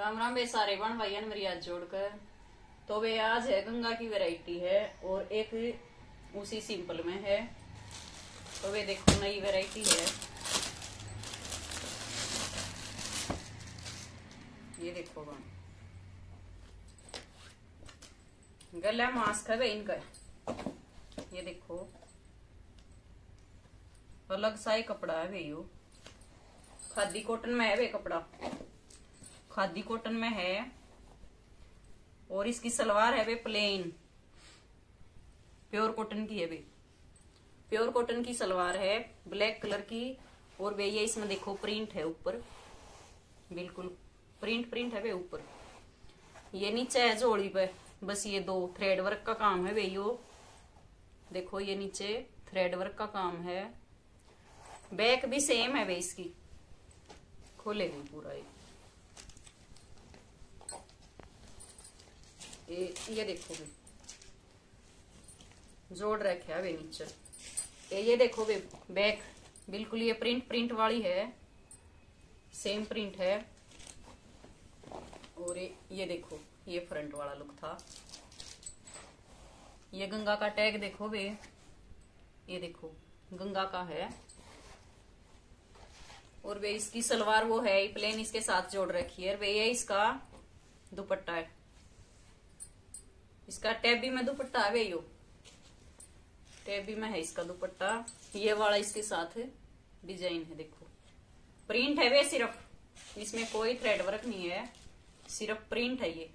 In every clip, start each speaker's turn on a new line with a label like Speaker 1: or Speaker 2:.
Speaker 1: राम राम वे सारे बन भाइयन मेरी आज जोड़कर। तो वे आज है, गंगा की वैरायटी है और एक उसी सिंपल में है। तो वे देखो, नई वैरायटी है। ये देखो बन गला मास्क है इनका। ये देखो। अलग सा ही कपड़ा है वे यो। खादी कॉटन में है वे कपड़ा। खादी कॉटन में है और इसकी सलवार है वे प्लेन प्योर कॉटन की है वे प्योर कॉटन की सलवार है ब्लैक कलर की और वे ये इसमें देखो प्रिंट है ऊपर। बिल्कुल प्रिंट प्रिंट है वे ऊपर। ये नीचे है जोड़ी पे। बस ये दो थ्रेड वर्क का काम है वे यो। देखो ये नीचे थ्रेड वर्क का काम है। बैक भी सेम है वे इसकी। खोलेगी पूरा ये। ये, ये देखो भी। जोड़ रखे है नीचे। ये ये देखो वे बैक। बिल्कुल ये प्रिंट प्रिंट वाली है। सेम प्रिंट है। और ये देखो ये फ्रंट वाला लुक था। ये गंगा का टैग देखो वे ये देखो गंगा का है। और वे इसकी सलवार वो है प्लेन इसके साथ जोड़ रखी है। और वे ये इसका दुपट्टा है। इसका टैबी में दुपट्टा है वे यो। टैबी में है इसका दुपट्टा। ये वाला इसके साथ डिज़ाइन है देखो। प्रिंट है वे सिर्फ़। इसमें कोई थ्रेड वर्क नहीं है। सिर्फ़ प्रिंट है ये।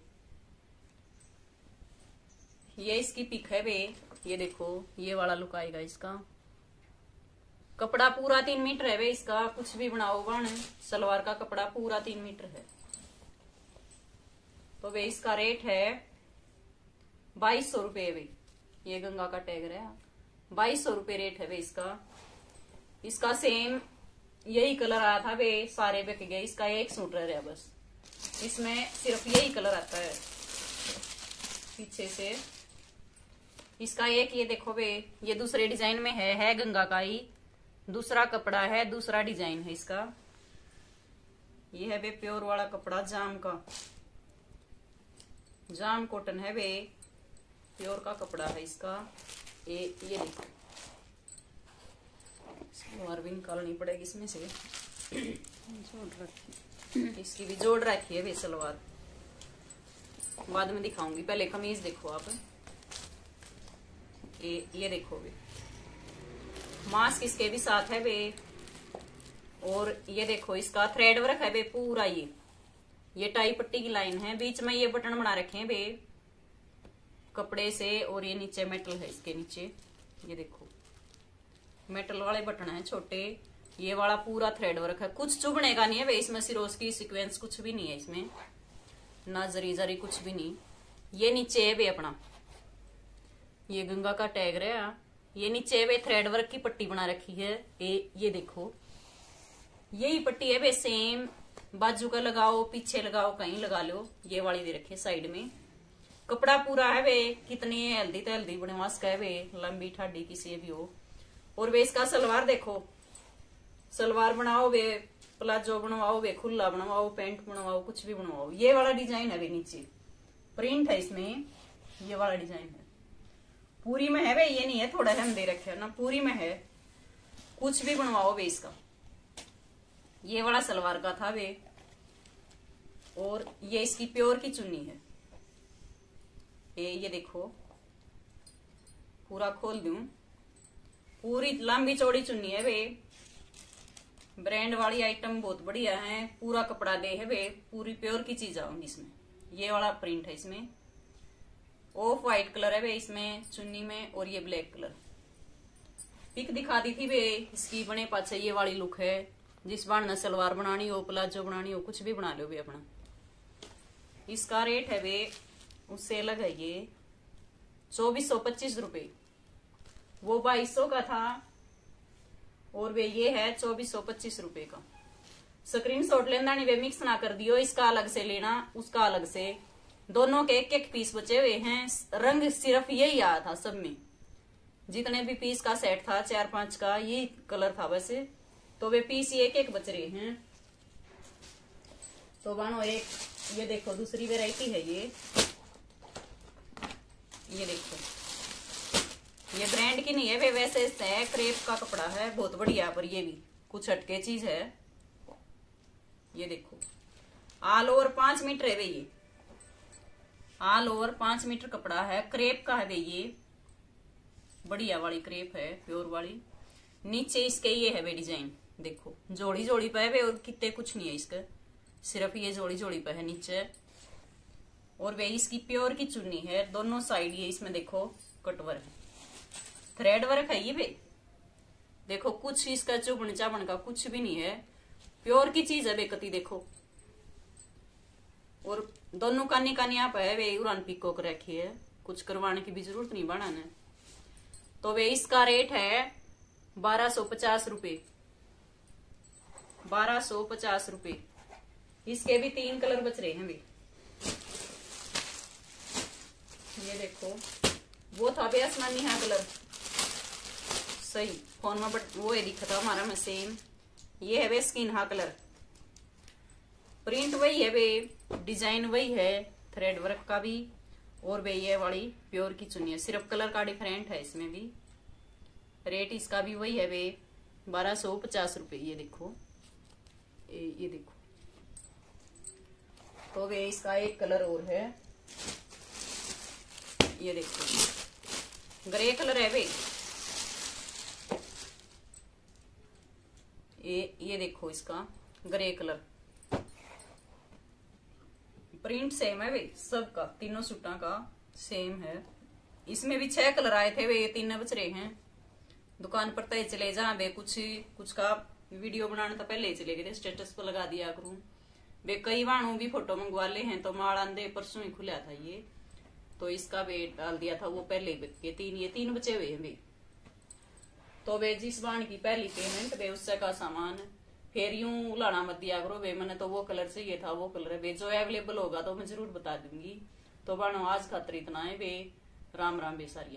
Speaker 1: ये इसकी पिक है वे। ये देखो, ये वाला लुक आएगा इसका। कपड़ा पूरा तीन मीटर है वे इसका। कुछ भी बनाओ बन सलवार का कपड़ा पूरा तीन मीटर है। तो वे इसका रेट है बाईस सौ रुपये वे ये गंगा का टैग रहा बाईस सौ रुपये रेट है वे इसका। इसका सेम यही कलर आया था वे सारे बिक गए। इसका एक सूट रह रहा बस। इसमें सिर्फ़ यही कलर आता है। पीछे से। इसका एक, ये देखो वे ये दूसरे डिज़ाइन में है है गंगा का ही। दूसरा कपड़ा है, दूसरा डिज़ाइन है इसका। ये है वे प्योर वाला कपड़ा, जाम का। जाम कॉटन है वे प्योर का कपड़ा है इसका? ये ये देखो। भी निकालनी पड़ेगी इसमें से। जोड़ रखी। इसकी भी जोड़ रखी है वे सलवार। बाद में दिखाऊँगी। पहले कमीज देखो आप। ये ये देखो वे मास्क इसके भी साथ है वे और ये देखो इसका थ्रेड वर्क है वे पूरा ये। ये टाई पट्टी की लाइन है। बीच में ये बटन बना रखे हैं वे कपड़े से और ये नीचे मेटल है इसके नीचे। ये देखो। मेटल वाले बटन है छोटे। ये वाला पूरा थ्रेड वर्क है। कुछ चुभने का नहीं है वे इसमें सिरोस की सीक्वेंस कुछ भी नहीं है इसमें। ना जरी जरी, कुछ भी नहीं। ये नीचे है वे अपना। ये गंगा का टैग रहा ये नीचे वे थ्रेड वर्क की पट्टी बना रखी है। ये ये देखो। यही पट्टी है वे सेम बाजू का लगाओ, पीछे लगाओ, कहीं लगा लो। ये वाली दे रखी है साइड में। कपड़ा पूरा है वे, कितनी हेल्दी तो हेल्दी बने मास्क है वे, लंबी ठाडी किसी भी हो। और वे इसका सलवार देखो। सलवार बनाओ वे, प्लाजो बनवाओ वे, खुला बनवाओ, पैंट बनवाओ, कुछ भी बनवाओ। ये वाला डिज़ाइन है वे नीचे। प्रिंट है इसमें, ये वाला डिज़ाइन है। पूरी में है वे, ये नहीं है, थोड़ा हम दे रखे ना, पूरी में है। कुछ भी बनवाओ वे इसका। ये वाला सलवार का था वे। और ये इसकी प्योर की चुन्नी है। ये ये देखो। पूरा खोल दू। पूरी लंबी चौड़ी चुन्नी है वे ब्रांड वाली आइटम बहुत बढ़िया है। पूरा कपड़ा दे है वे पूरी प्योर की चीज़ आऊँगी इसमें। ये वाला प्रिंट है इसमें। ऑफ़ व्हाइट कलर है वे इसमें, चुन्नी में, और ये ब्लैक कलर। पिक दिखा दी थी वे इसकी बने पाछे ये वाली लुक है। जिस बार न सलवार बनानी हो, प्लाजो बनानी हो, कुछ भी बना लो वे अपना। इसका रेट है वे उससे अलग है। ये चौबीस सौ पच्चीस रुपये वो बाईस सौ का था और वे ये है चौबीस सौ पच्चीस रुपए का। स्क्रीन शॉट लेना वे मिक्स ना कर दियो, इसका अलग से लेना, उसका अलग से। दोनों के एक एक पीस बचे हुए हैं। रंग सिर्फ़ यही आया था सब में। जितने भी पीस का सेट था चार पाँच का, ये कलर था वैसे। तो वे पीस एक एक बच रहे हैं। तो बानो, एक, ये देखो, दूसरी वेराइटी है ये। ये देखो ये ब्रांड की नहीं है, वे वैसे है क्रेप का कपड़ा है, बहुत बढ़िया पर ये भी कुछ हटके चीज़ है। ये देखो। ऑल ओवर पाँच मीटर है वे ये। ऑल ओवर पाँच मीटर कपड़ा है क्रेप का है वे ये। बढ़िया वाली क्रेप है प्योर वाली। नीचे इसके ये है वे डिज़ाइन देखो। जोड़ी जोड़ी पे है वे, और कितने कुछ नहीं है इसका। सिर्फ़ ये जोड़ी जोड़ी पे है, नीचे। और वे इसकी प्योर की चुन्नी है। दोनों साइड ये इसमें देखो कटवर थ्रेड वर्क है ये वे देखो, कुछ इसका चुभन चाबन का कुछ भी नहीं है। प्योर की चीज़ है बेकती देखो। और दोनों कानी कानी आप है, वे उड़ान पिको कर रखी है। कुछ करवाने की भी ज़रूरत नहीं बनाने तो वे इसका रेट है बारह सौ पचास रुपये बारह सौ पचास रुपये इसके भी तीन कलर बच रहे हैं भी ये देखो। वो था भी आसमानी है कलर। सही, फ़ोन में बट वो है दिखा था हमारा में सेम ये है वे स्किन हा कलर। प्रिंट वही है वे डिज़ाइन वही है थ्रेड वर्क का भी, और वे ये वाली प्योर की चुनी है। सिर्फ़ कलर का डिफरेंट है इसमें भी। रेट इसका भी वही है वे बारह सौ पचास रुपये ये देखो। ये देखो। तो वे इसका एक कलर और है। ये देखो ग्रे कलर है वे। ये ये देखो इसका, ग्रे कलर। प्रिंट सेम है वे, सबका, तीनों सूटा का सेम है। इसमें भी छह कलर आए थे वे, ये तीन बच रहे हैं। दुकान पर तय चले जहाँ वे कुछ कुछ का वीडियो बनाने तो पहले ही चले गए थे स्टेटस पर लगा दिया करूँ। वे कई वाणु भी फ़ोटो मंगवा ले हैं तो माल आंदे परसों ही खुला था ये। तो इसका वेट डाल दिया था वो पहले के तीन, ये तीन बचे हुए हैं तो वे जिस बाण की पहली पेमेंट वे उससे का सामान फिर यूँ लाना मत दिया करो, वे मैंने तो वो कलर चाहिए था, वो कलर वे जो अवेलेबल होगा तो मैं ज़रूर बता दूँगी। तो बानो आज खातर इतना है, वे राम राम बेसारिया।